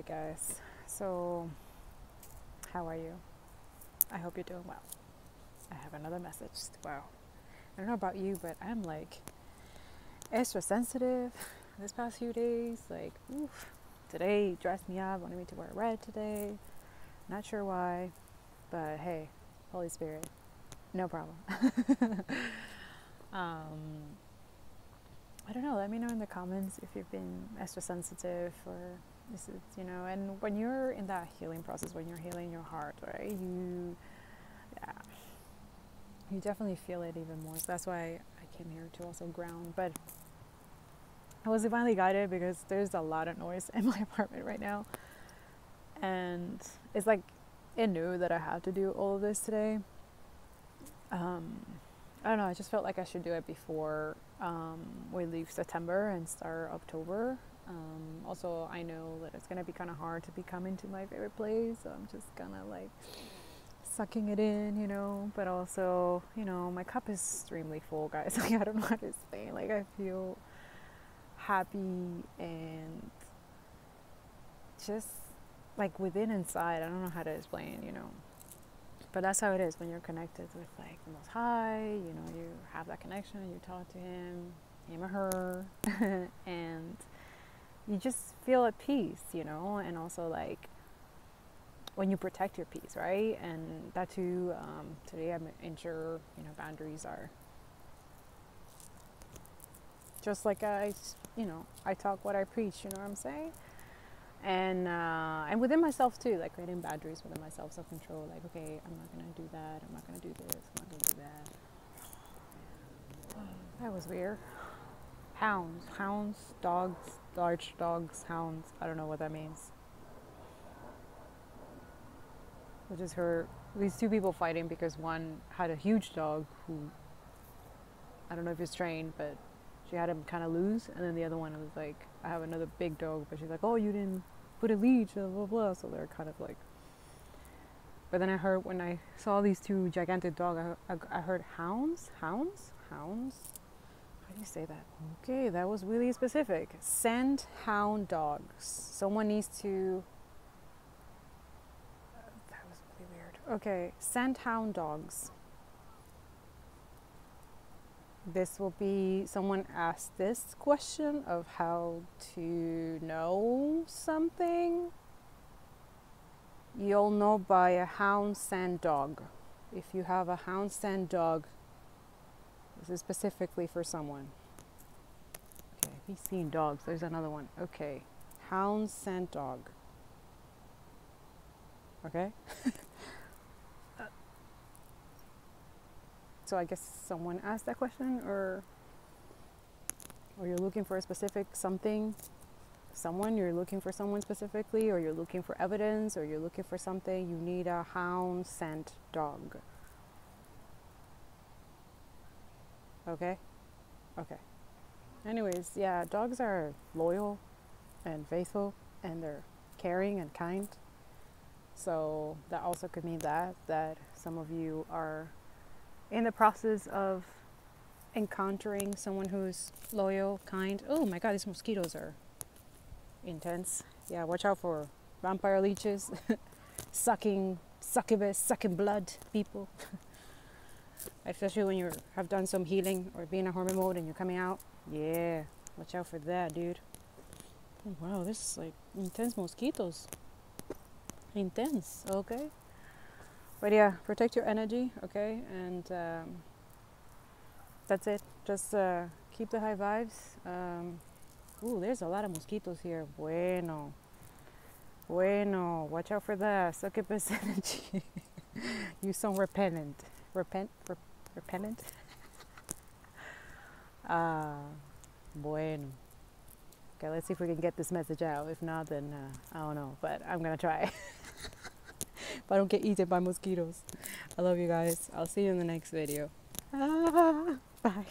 Alright, guys. So, how are you? I hope you're doing well. I have another message. Wow. I don't know about you, but I'm like extra sensitive this past few days. Like, oof. Today dressed me up, wanted me to wear red today. Not sure why, but hey, Holy Spirit, no problem. um, I don't know. Let me know in the comments if you've been extra sensitive or this is, you know, and when you're in that healing process, when you're healing your heart, right? You, yeah, you definitely feel it even more. So that's why I came here to also ground. But I was divinely guided because there's a lot of noise in my apartment right now, and it's like it knew that I had to do all of this today. Um, I don't know. I just felt like I should do it before um, we leave September and start October. Um, also, I know that it's gonna be kind of hard to be coming to my favorite place, so I'm just kind of like sucking it in, you know. But also, you know, my cup is extremely full, guys. Like I don't know how to explain. Like I feel happy and just like within inside. I don't know how to explain, you know. But that's how it is when you're connected with like the Most High. You know, you have that connection. You talk to Him, him or her, and you just feel at peace, you know, and also like when you protect your peace, right? And that too, um, today I'm ensure, you know, boundaries are just like I, you know, I talk what I preach, you know what I'm saying? And, uh, and within myself too, like creating boundaries within myself, self control, like, okay, I'm not gonna do that, I'm not gonna do this, I'm not gonna do that. That was weird. Hounds, hounds, dogs, large dogs, hounds. I don't know what that means. Which is her. these two people fighting because one had a huge dog who I don't know if he's trained, but she had him kind of loose, and then the other one was like, I have another big dog, but she's like, oh, you didn't put a leash, blah blah blah. So they're kind of like. But then I heard when I saw these two gigantic dogs, I, I, I heard hounds, hounds, hounds. How do you say that? Okay, that was really specific. Scent hound dogs. Someone needs to. That was really weird. Okay, scent hound dogs. This will be someone asked this question of how to know something. You'll know by a hound scent dog. If you have a hound scent dog, this is specifically for someone. Okay, he's seen dogs. There's another one. Okay, hound scent dog. Okay. so I guess someone asked that question, or or you're looking for a specific something, someone. You're looking for someone specifically, or you're looking for evidence, or you're looking for something. You need a hound scent dog. Okay? Okay. Anyways, yeah, dogs are loyal and faithful and they're caring and kind. So that also could mean that that some of you are in the process of encountering someone who's loyal, kind. Oh my god, these mosquitoes are intense. Yeah, watch out for vampire leeches, sucking succubus, sucking blood people. especially when you have done some healing or being in a hormone mode and you're coming out. Yeah, watch out for that, dude. Wow, this is like intense mosquitoes. Intense, okay. But yeah, protect your energy, okay, and um, that's it. Just uh, keep the high vibes. Um, ooh, there's a lot of mosquitoes here. Bueno, bueno. Watch out for that. the succubus energy. Use some repellent. Repent, rep- repellent. uh, bueno. Okay, let's see if we can get this message out. If not, then uh, I don't know, but I'm gonna try. I don't get eaten by mosquitoes. I love you guys. I'll see you in the next video. Ah, bye.